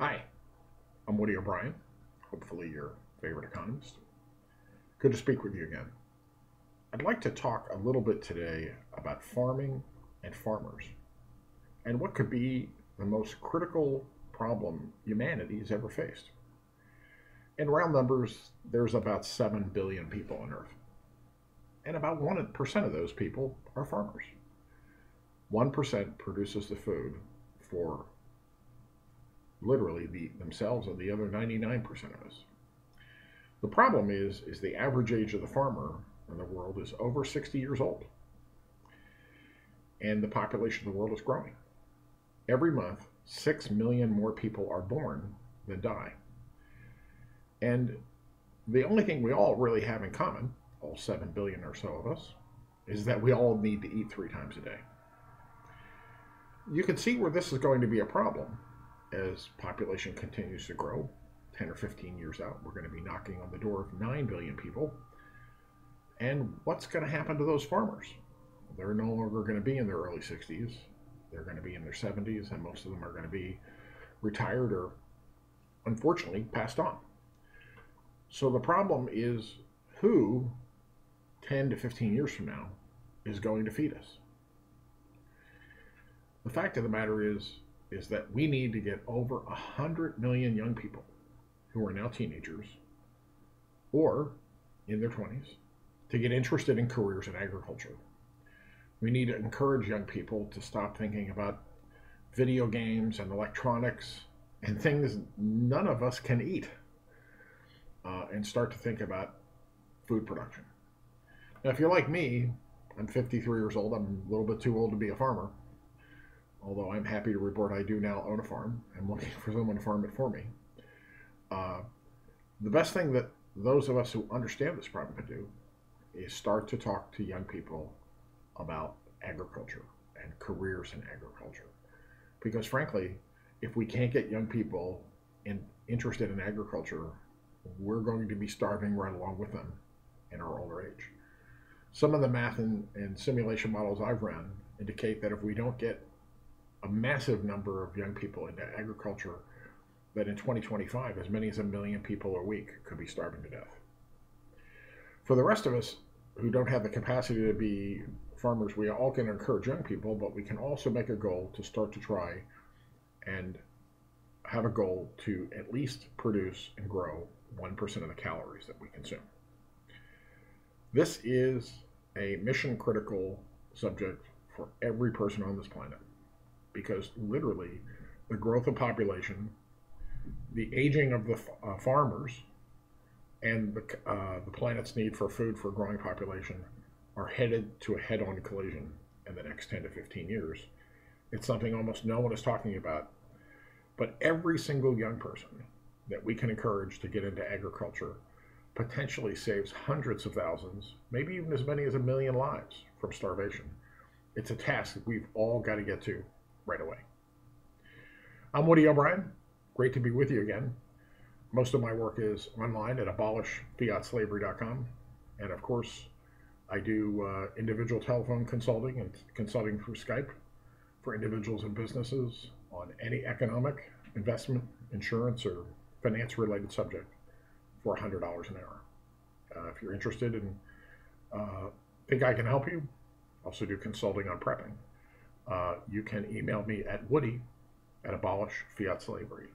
Hi, I'm Woody O'Brien, hopefully your favorite economist. Good to speak with you again. I'd like to talk a little bit today about farming and farmers and what could be the most critical problem humanity has ever faced. In round numbers, there's about 7 billion people on Earth. And about 1% of those people are farmers. 1% produces the food for literally the, themselves and the other 99% of us. The problem is, is the average age of the farmer in the world is over 60 years old. And the population of the world is growing. Every month, 6 million more people are born than die. And the only thing we all really have in common, all 7 billion or so of us, is that we all need to eat three times a day. You can see where this is going to be a problem as population continues to grow. 10 or 15 years out, we're going to be knocking on the door of 9 billion people. And what's going to happen to those farmers? They're no longer going to be in their early 60s. They're going to be in their 70s, and most of them are going to be retired or, unfortunately, passed on. So the problem is who, 10 to 15 years from now, is going to feed us? The fact of the matter is, is that we need to get over 100 million young people who are now teenagers or in their 20s to get interested in careers in agriculture. We need to encourage young people to stop thinking about video games and electronics and things none of us can eat uh, and start to think about food production. Now, if you're like me, I'm 53 years old, I'm a little bit too old to be a farmer although I'm happy to report I do now own a farm. I'm looking for someone to farm it for me. Uh, the best thing that those of us who understand this problem can do is start to talk to young people about agriculture and careers in agriculture. Because frankly, if we can't get young people in, interested in agriculture, we're going to be starving right along with them in our older age. Some of the math and, and simulation models I've run indicate that if we don't get a massive number of young people into agriculture that in 2025, as many as a million people a week could be starving to death. For the rest of us who don't have the capacity to be farmers, we all can encourage young people, but we can also make a goal to start to try and have a goal to at least produce and grow 1% of the calories that we consume. This is a mission critical subject for every person on this planet because literally the growth of population, the aging of the uh, farmers, and the, uh, the planet's need for food for a growing population are headed to a head-on collision in the next 10 to 15 years. It's something almost no one is talking about. But every single young person that we can encourage to get into agriculture potentially saves hundreds of thousands, maybe even as many as a million lives from starvation. It's a task that we've all got to get to right away. I'm Woody O'Brien. Great to be with you again. Most of my work is online at abolishfiatslavery.com. And of course, I do uh, individual telephone consulting and consulting through Skype for individuals and businesses on any economic, investment, insurance, or finance related subject for $100 an hour. Uh, if you're interested and uh, think I can help you, also do consulting on prepping Uh, you can email me at woody at abolishfiatslavery.com.